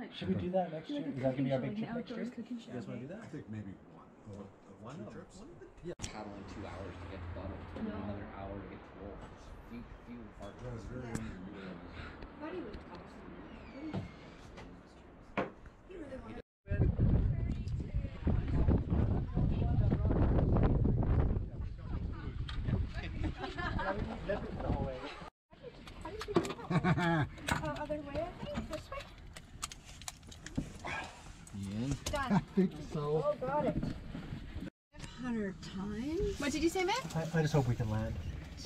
film. Should we do that next year? Is that gonna be our big trip next year? outdoors cooking show. You guys wanna do that? I think maybe one, or One two of trips. Paddling two hours to get to Buttle, and No. another hour to get to Wolf. It's few, few hard. That was very unusual. Buddy was awesome. He really wanted. Oh, other way, I think. This way. Done. I think so. Oh, got it. Hundred times. What did you say, Matt? I, I just hope we can land.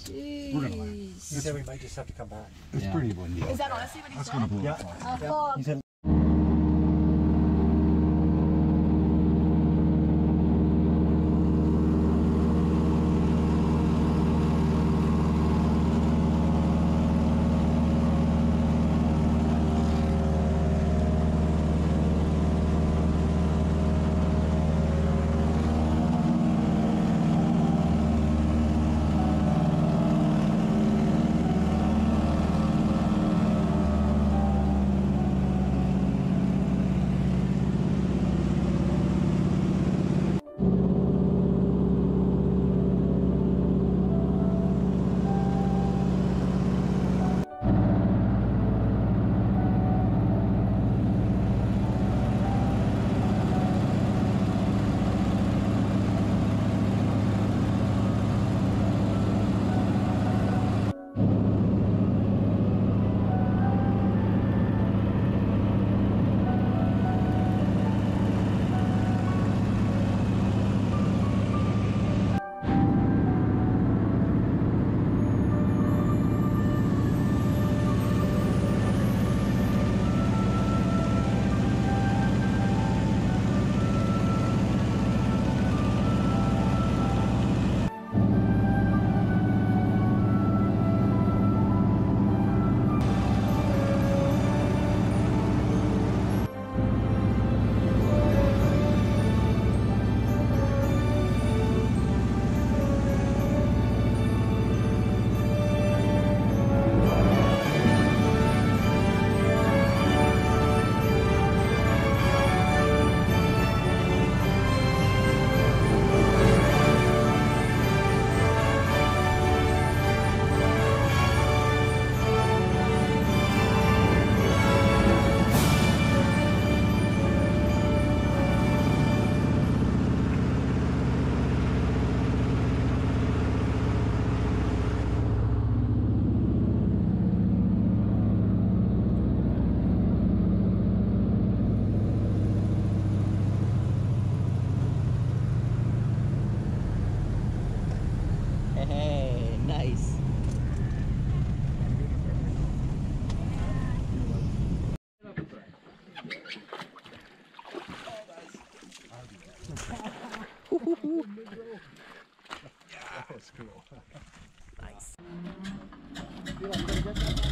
Jeez. We're gonna land. He said we might just have to come back. It's Yeah. pretty windy. Is that honestly what he That's said? gonna blow Yeah. up. far. A Yeah, bir bakacağız.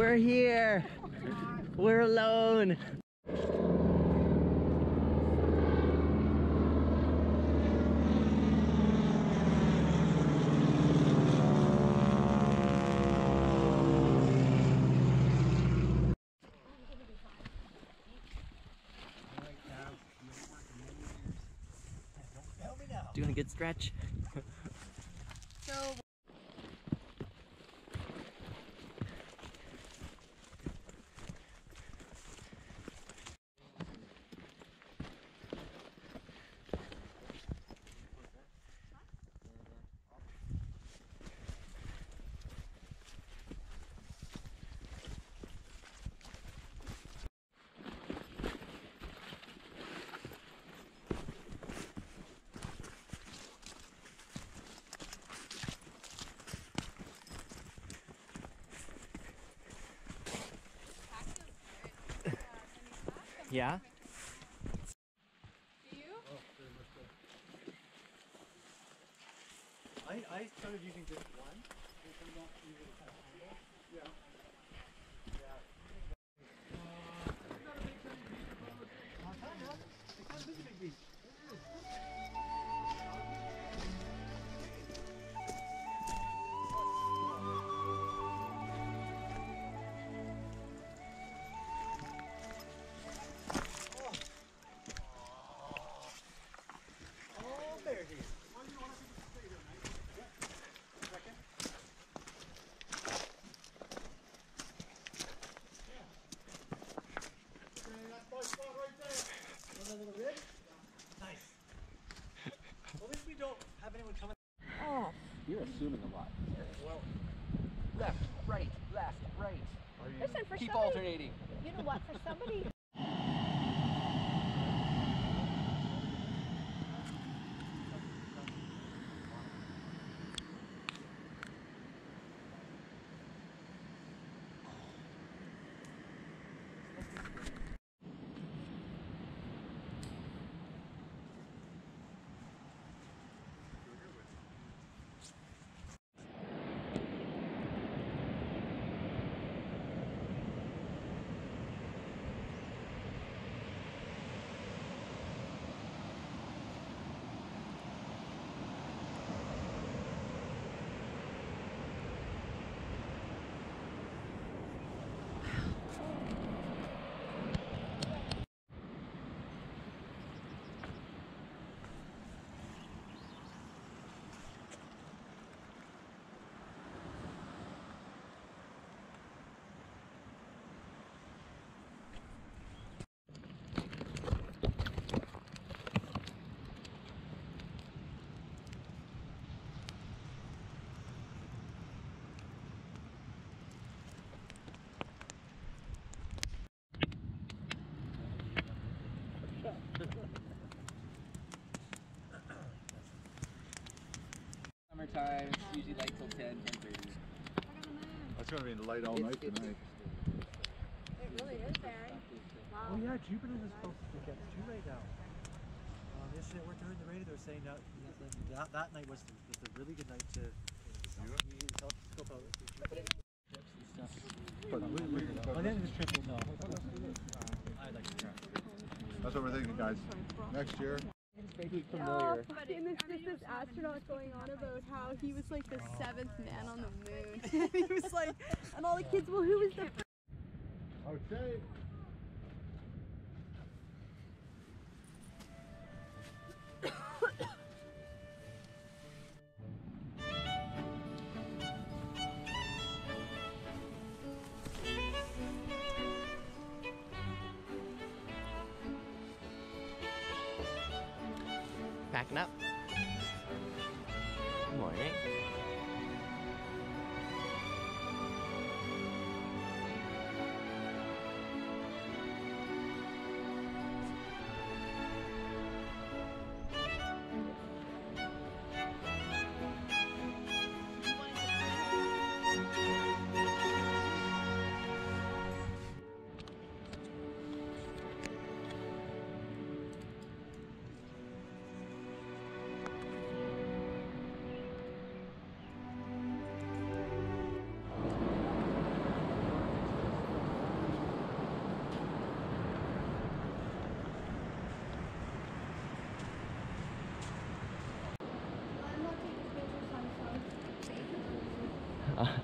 We're here. We're alone. Doing a good stretch. Yeah? I, I started using just one. Alternating. you know what, for somebody Summertime, it's usually light till 10, 10.30. It's gonna be light all night tonight. It really is, Aaron. oh yeah, Jupiter is supposed to get two right now. Um, yesterday we're heard the radio. They were saying that that, that night was the, was the really good night to use the telescope out. But we, we, By the end of this trip, we'll know. I'd like to try. that's what we're thinking, guys. Next year, Vaguely familiar. And there's just this astronaut going on about how he was like the seventh man on the moon. and he was like, and all the kids, well, who was the Okay. Up.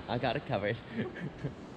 I got it covered.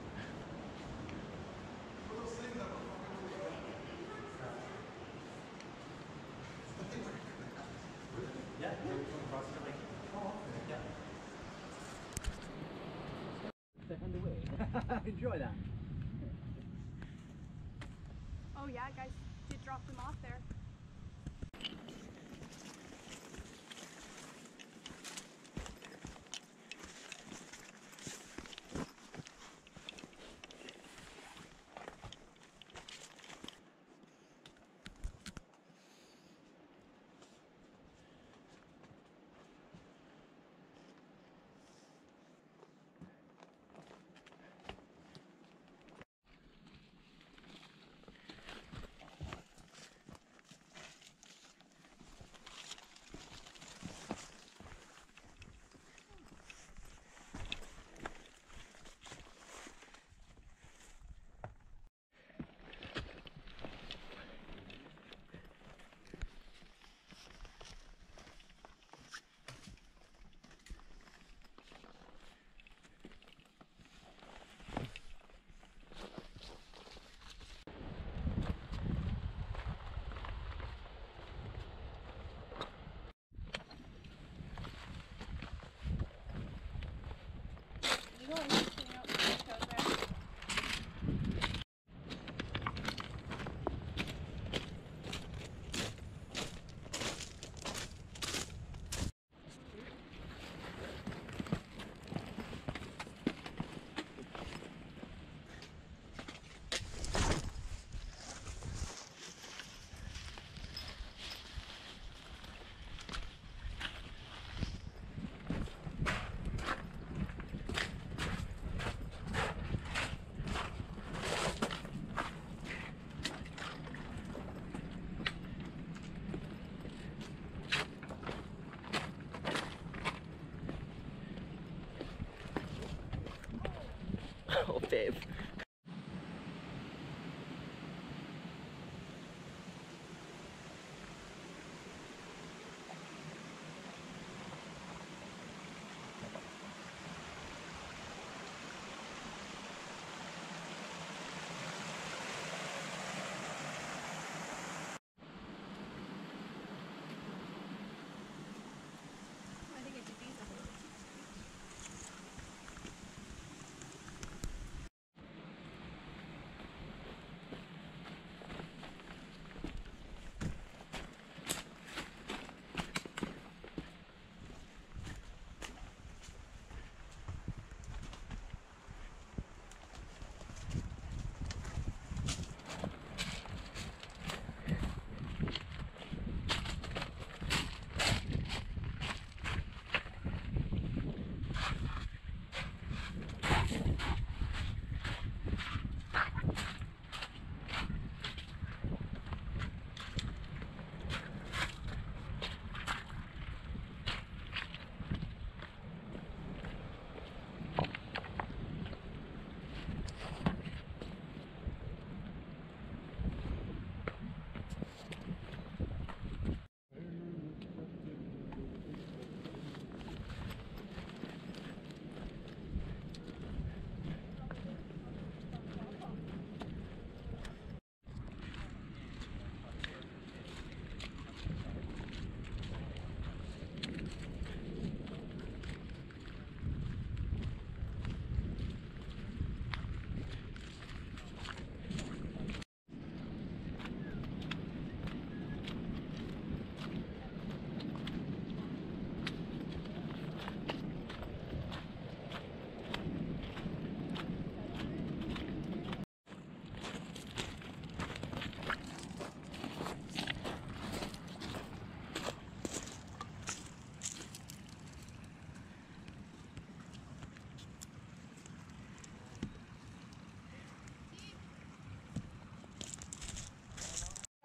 choice.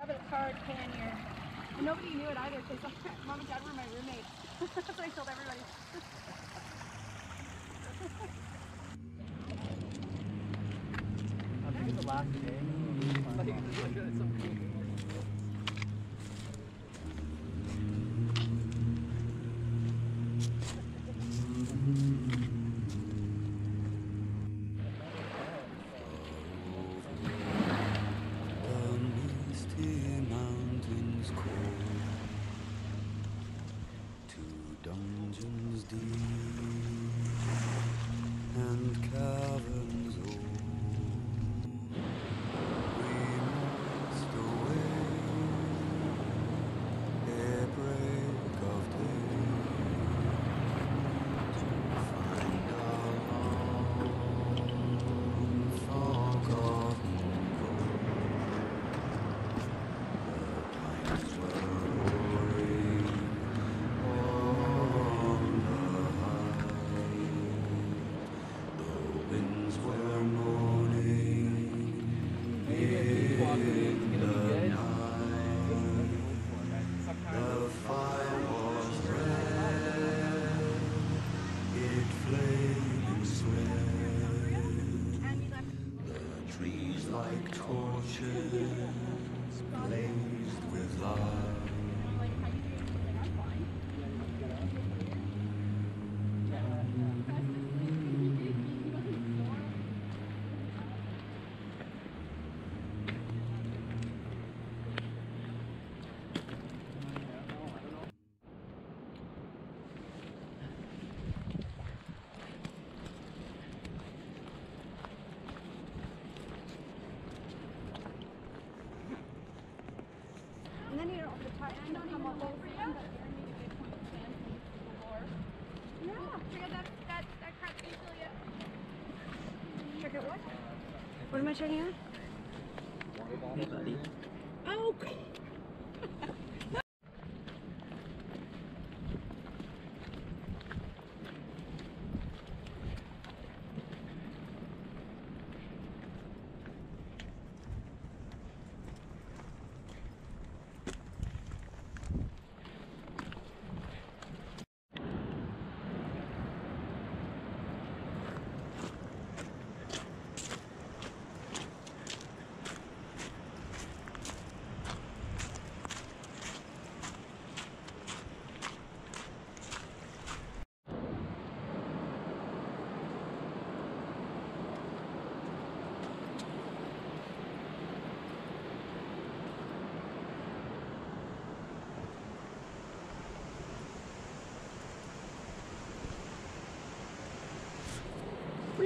other card pannier. And nobody knew it either because mom and dad were my roommates. so I told everybody. like torches blazed with light. much anyone?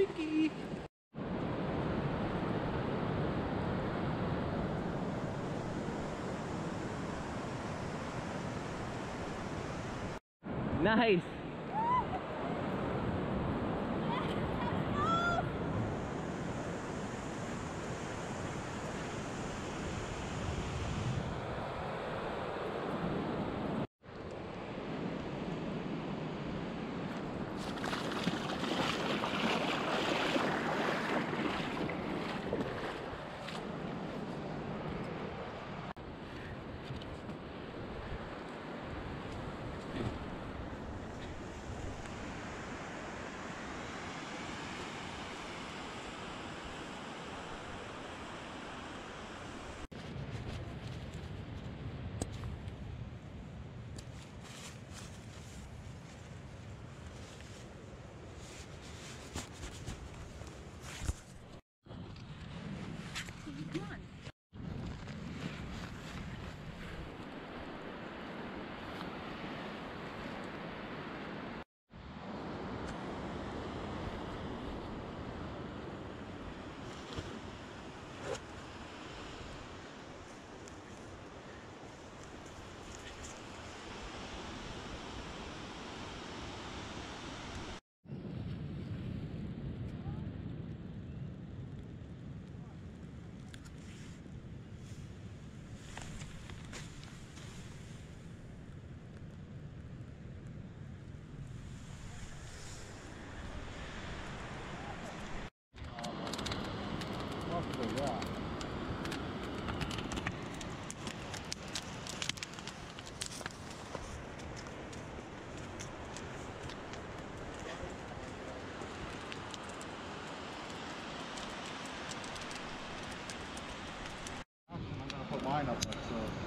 freaky. Nice.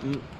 Mm.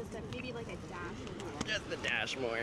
Just a, maybe like a dash more. Just the dash more.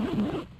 Mm-hmm.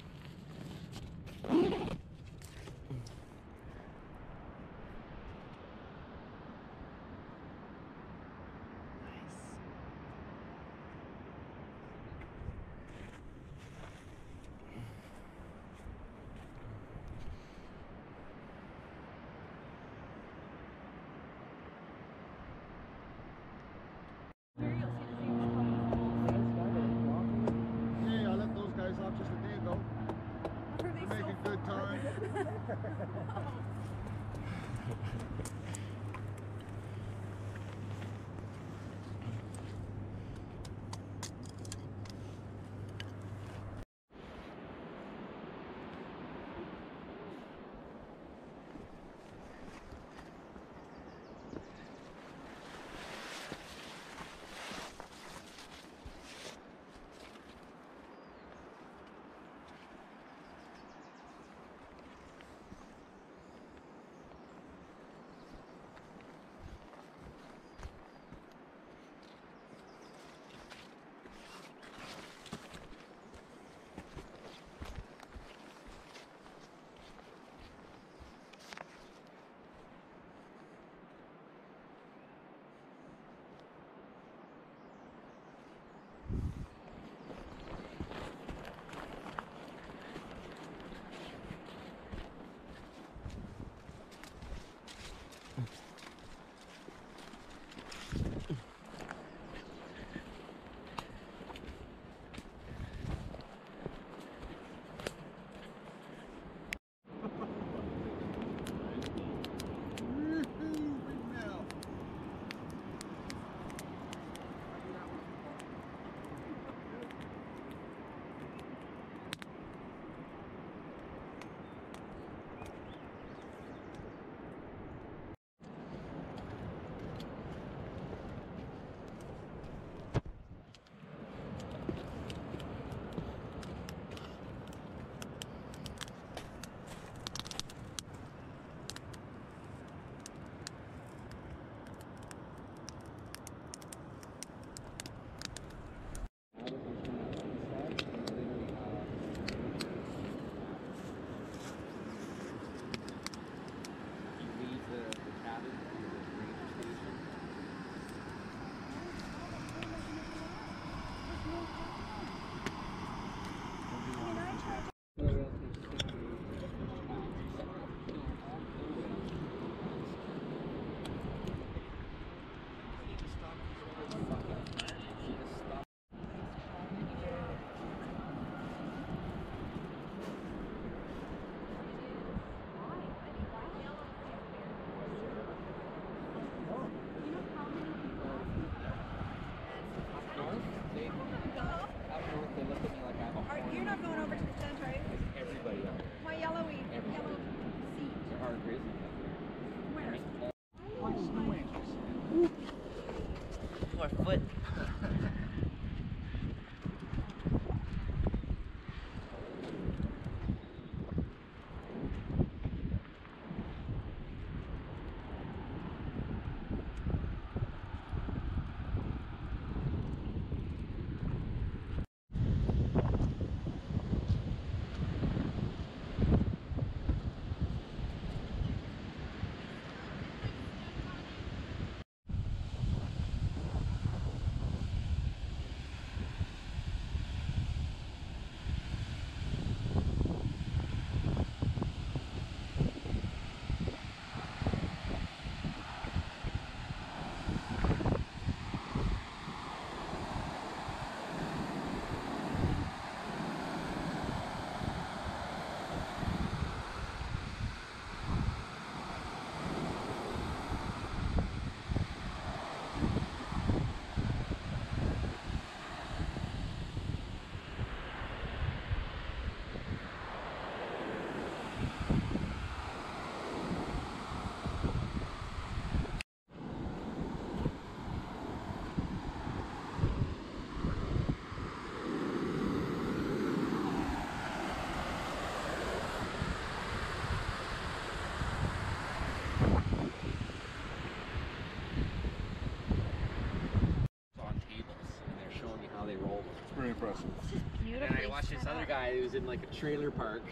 And I watched this other guy who's in like a trailer park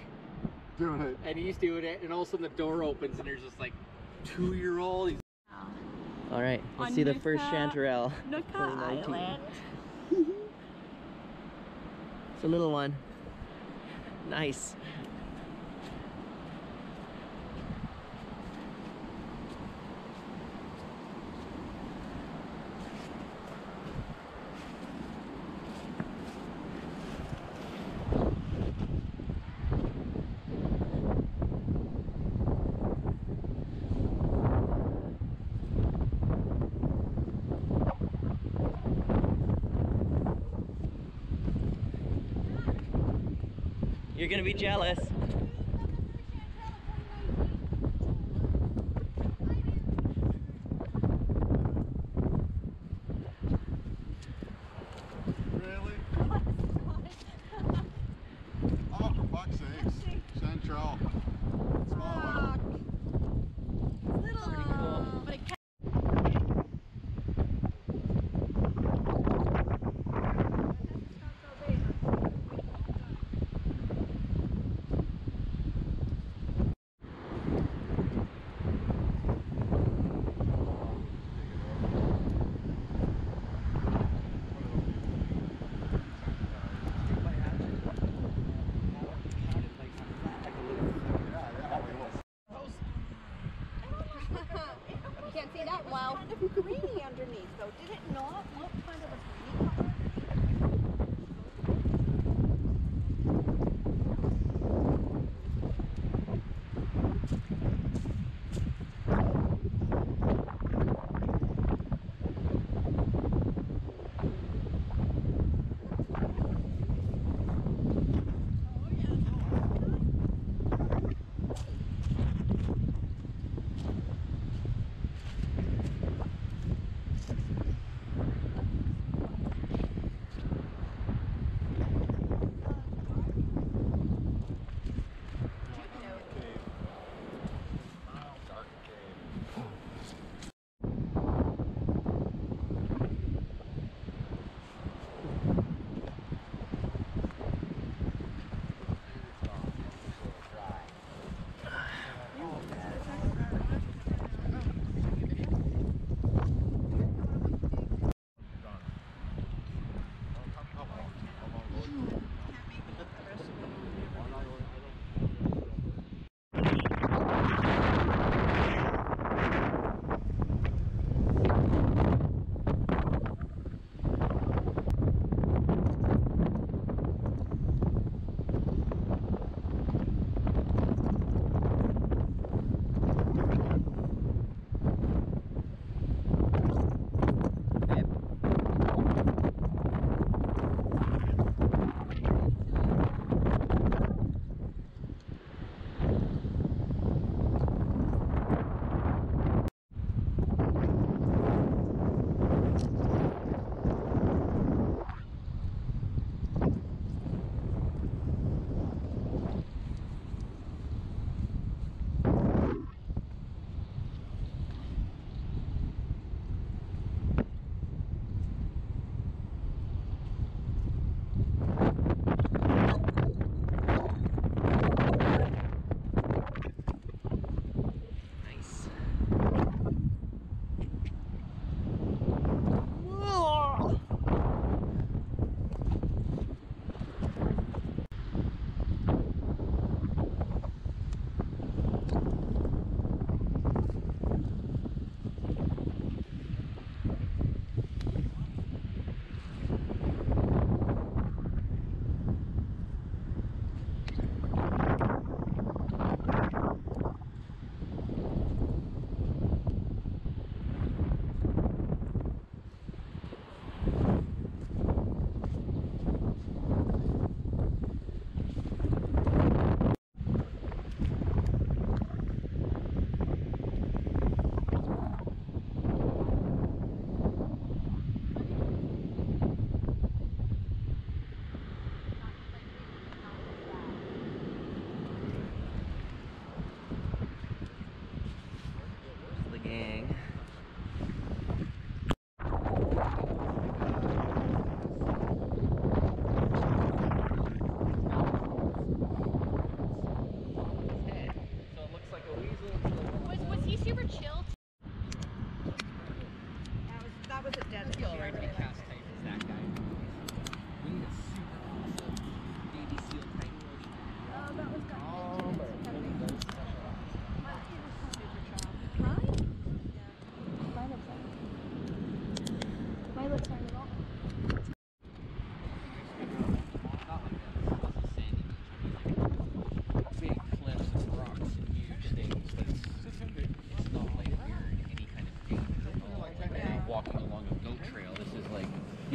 Doing it. and he's doing it and all of a sudden the door opens and there's this like two year old. All right, let's On see the first Nootka- chanterelle. Nootka Island. It's a little one. Nice. You're gonna be jealous.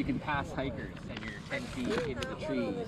Can pass hikers and you're 10 feet into the trees.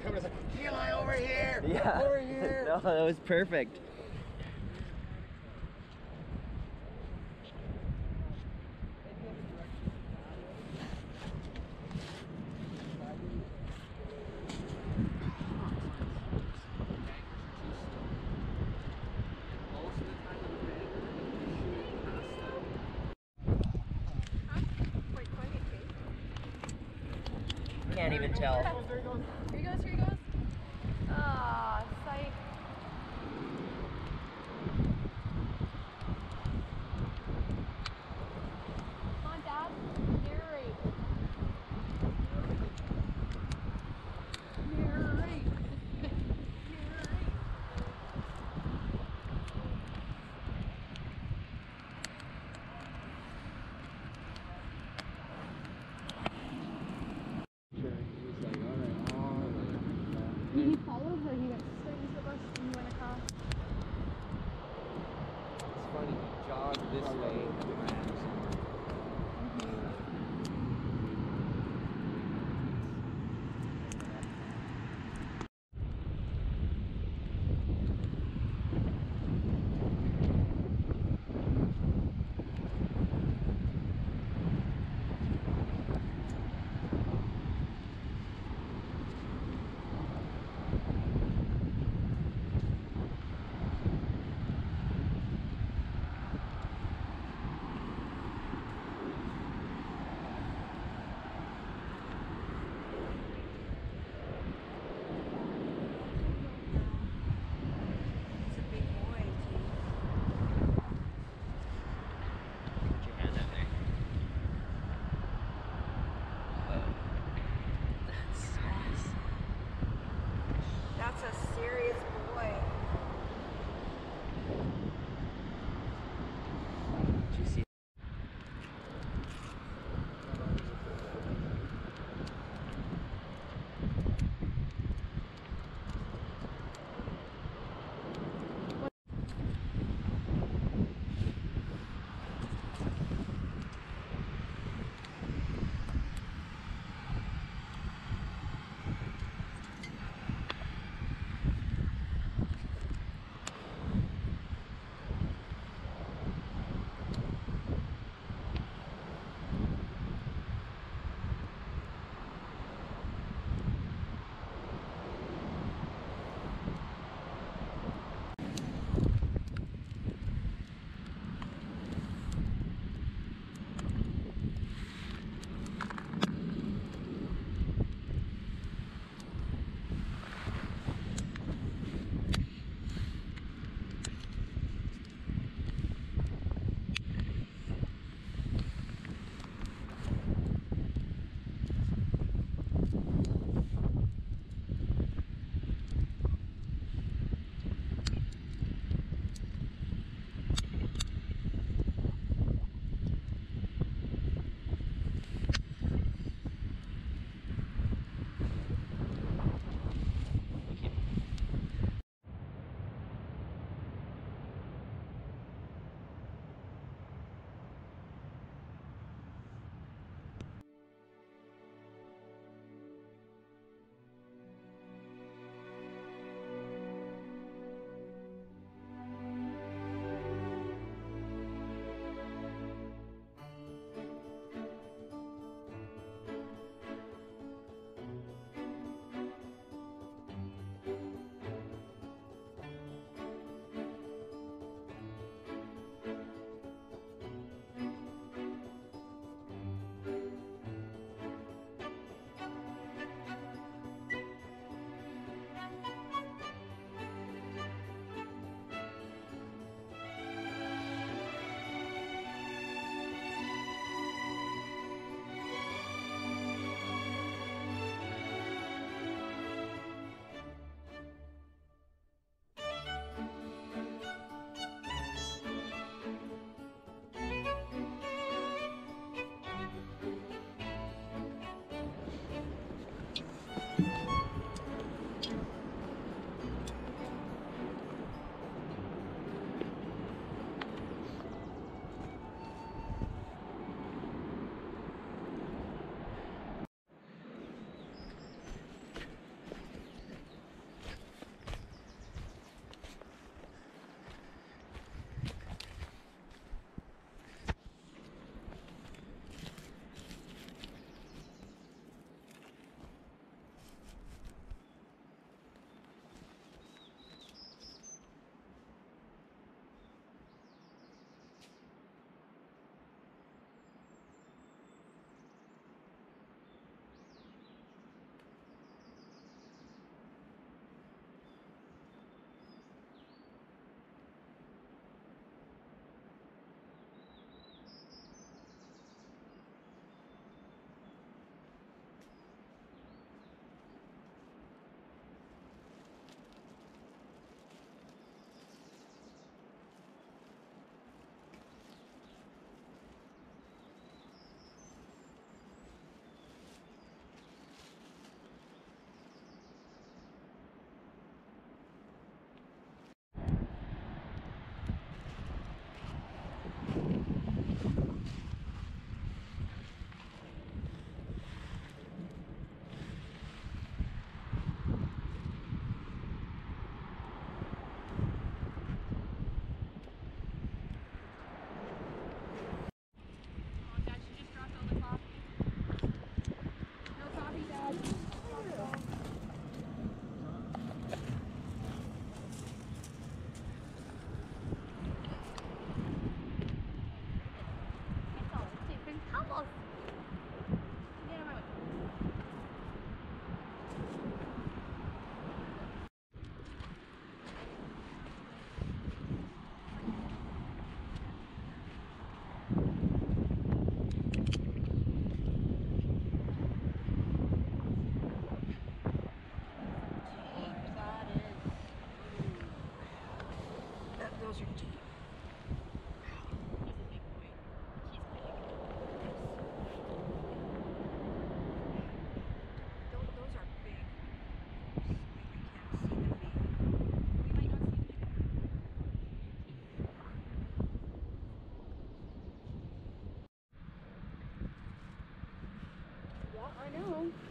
Time. So I'm just coming and like, Eli over here. Yeah. Over here. no, that was perfect. know.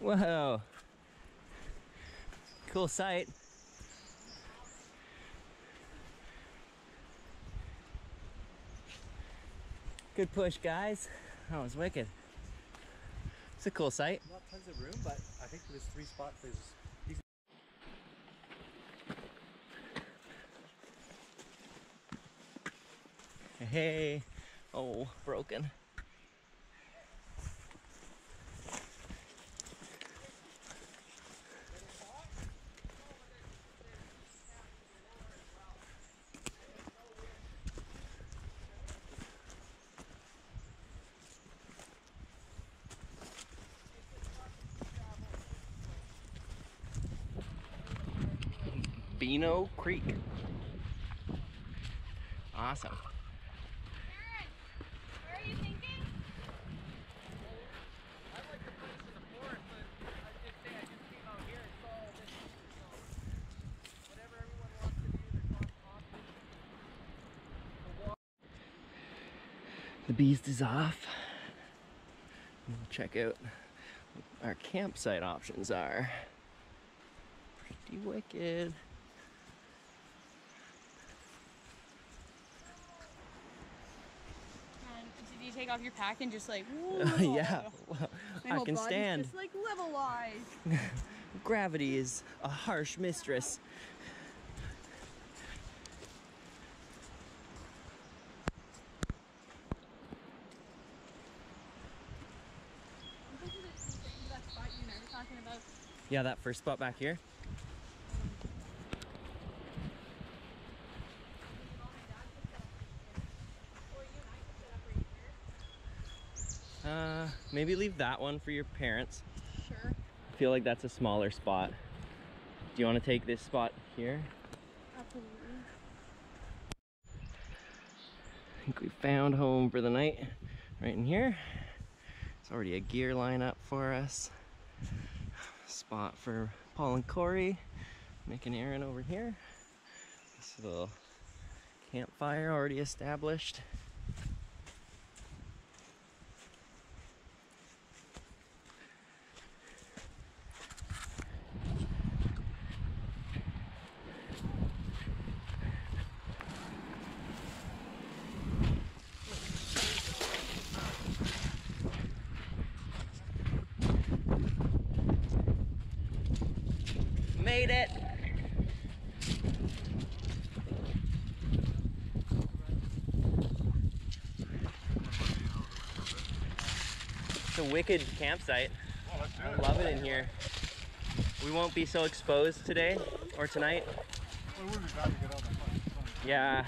Whoa. Cool sight. Good push, guys. That was wicked. It's a cool sight. Not tons of room, but I think there's three spots. There's. Hey. Oh, broken. Beano Creek. Awesome. The beast is off. We'll check out our campsite options are. Pretty wicked. Did you take off your pack and just like, yeah, well, I can stand. Just like levelized. Gravity is a harsh mistress. that spot you and I were talking about. Yeah, that first spot back here. Uh, maybe leave that one for your parents. Sure. I feel like that's a smaller spot. Do you want to take this spot here? Absolutely. I think we found home for the night right in here. It's already a gear lineup for us. Spot for Paul and Corey. Nick and Aaron over here. This little campfire already established. Made it! Wicked campsite. I love it in here. We won't be so exposed today or tonight. Yeah.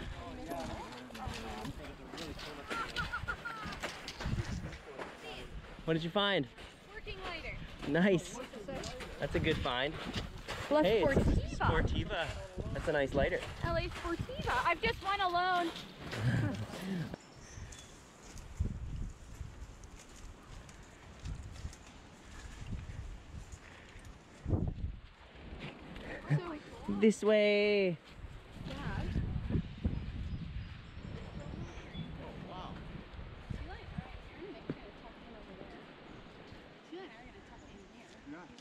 What did you find? Nice. That's a good find. La Hey, Sportiva. Sportiva. That's a nice lighter. LA Sportiva. I've just won alone. so, This way. Dad. Sheila and I- Aaron and Nick are gonna tuck in over there. Sheila and I are gonna tuck in here. There's also a spot there, but way.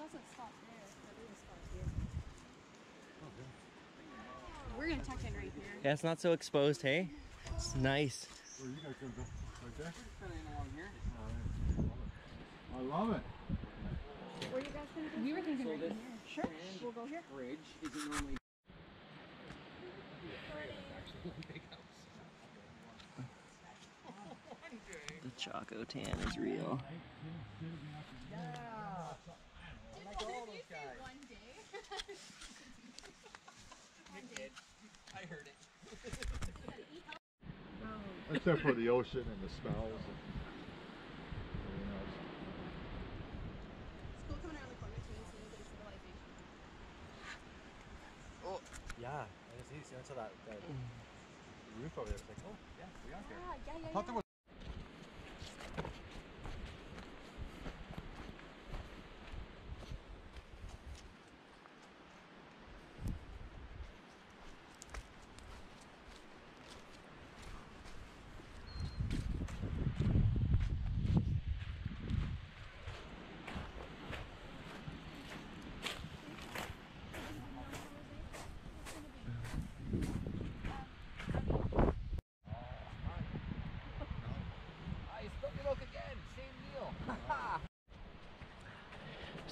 a spot here. We're gonna tuck in right here. Yeah, it's not so exposed, hey? It's nice. Where are you guys gonna go? Right there? Along here. I love it. Where you guys gonna go? We were thinking So right this here. Sure. We'll go here. bridge isn't normally. The Choco tan is real. One day. I heard it. Except for the ocean and the smells. And, you know, School coming around the corner to me, seeing good civilization. Yeah, I just see, see until that, that roof over there. It's like, oh, yeah, we are here. Ah, yeah, yeah, yeah.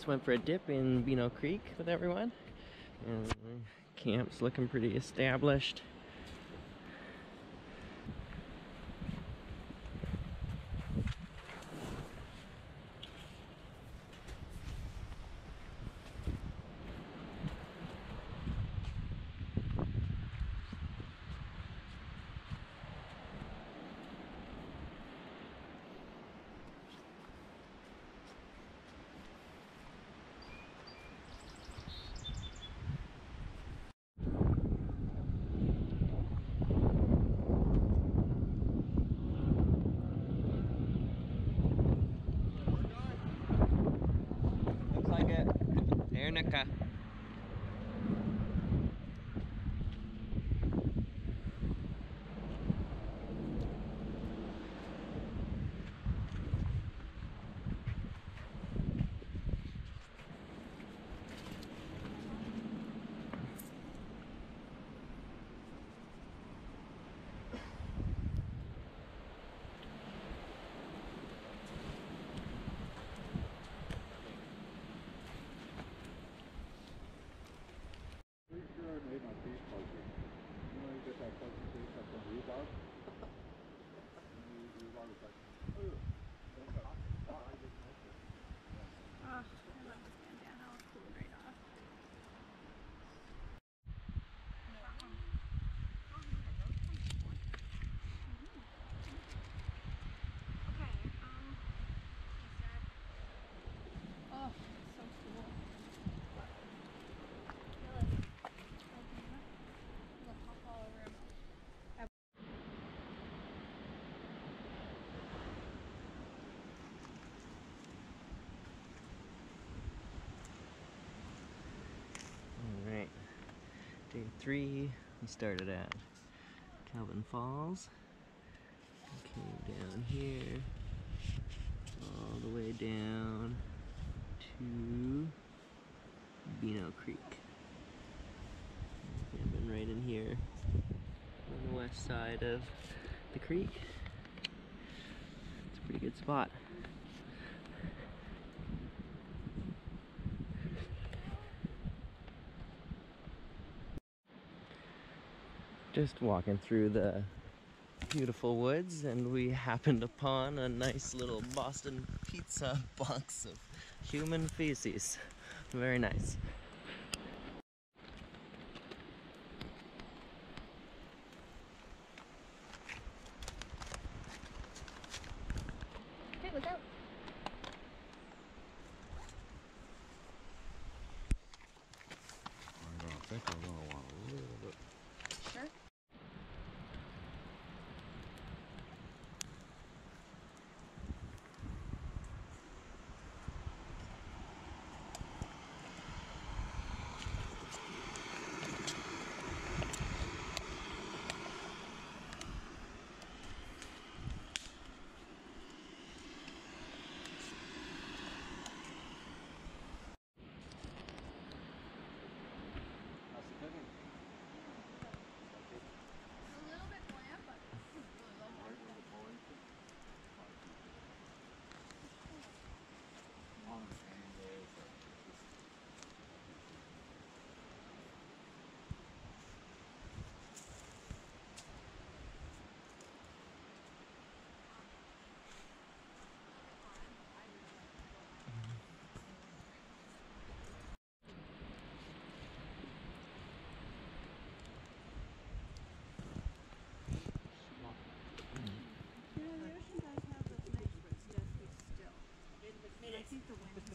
Went for a dip in Beano Creek with everyone. And camp's looking pretty established. Three. We started at Calvin Falls. Came down here. All the way down to Beano Creek. Camping right in here on the west side of the creek. It's a pretty good spot. Just walking through the beautiful woods and we happened upon a nice little Boston pizza box of human feces. Very nice. Hey, look out. I don't think I'm gonna want a little bit. Sure. A little bit bland, but really love it. You know, the ocean does have those nights where it's deathly still. And I think the wind has died down huge.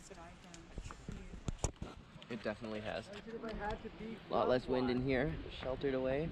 It definitely has. If I had to A lot less wind in here, sheltered away.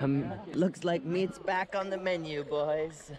Um, looks like meat's back on the menu, boys.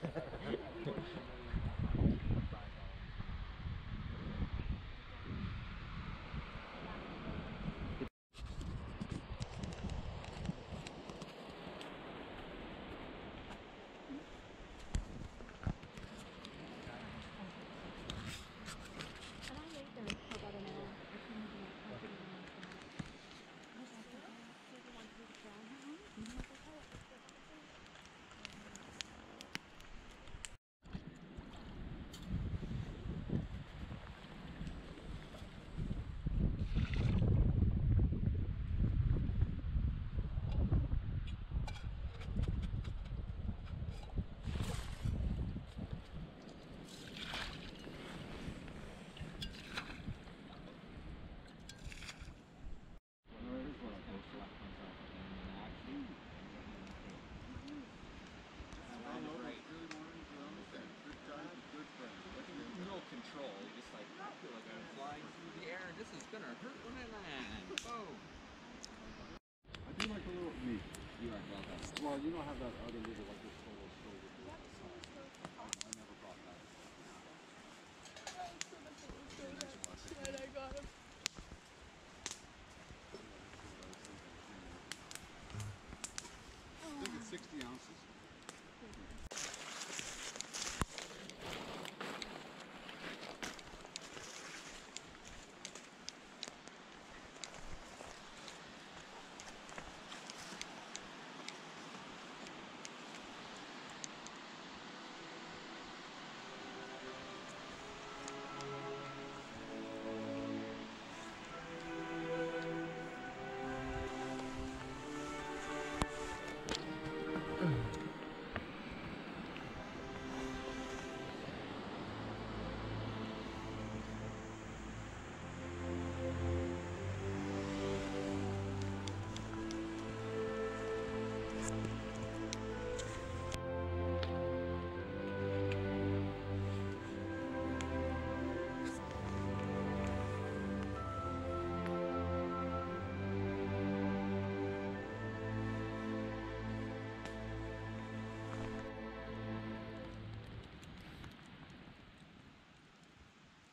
Oh, you don't have that other little one.